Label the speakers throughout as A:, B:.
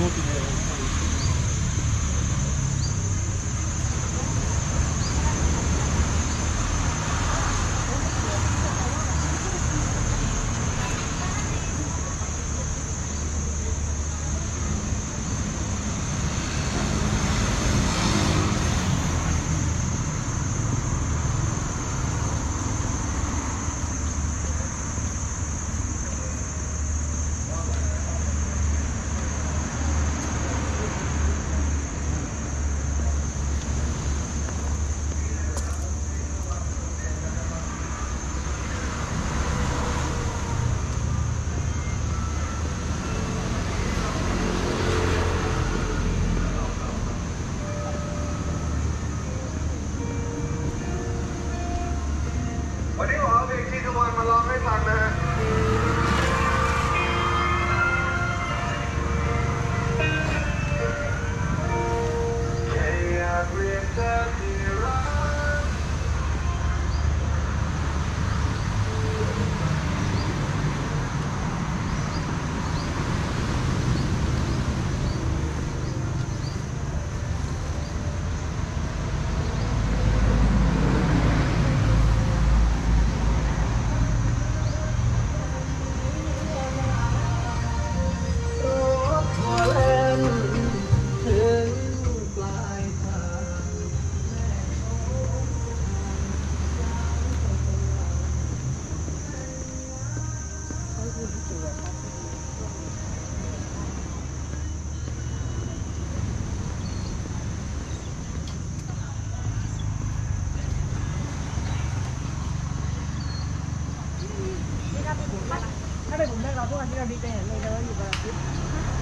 A: Minuto mesmo. Yang 吧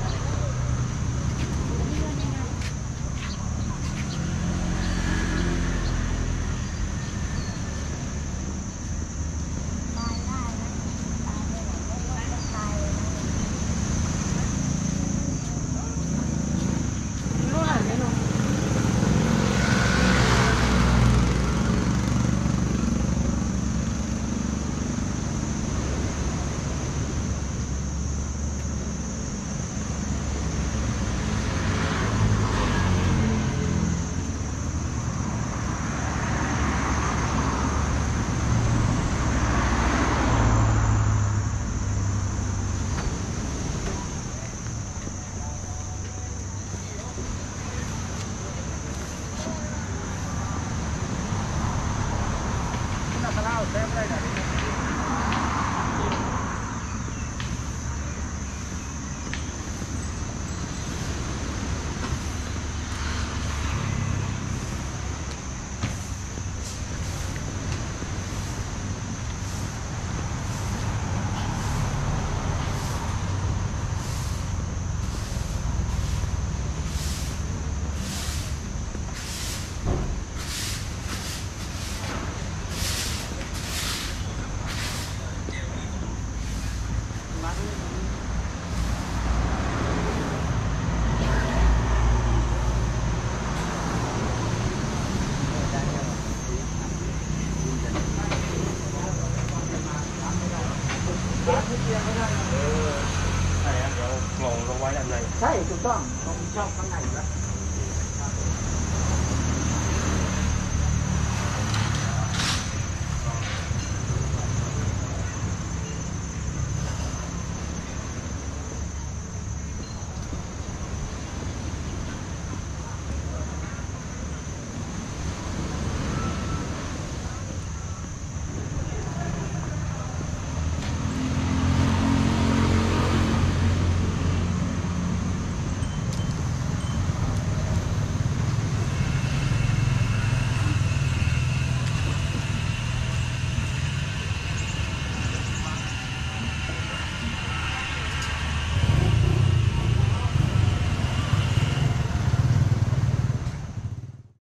A: ใช่ถูกต้องตรงช่องข้างในแล้ว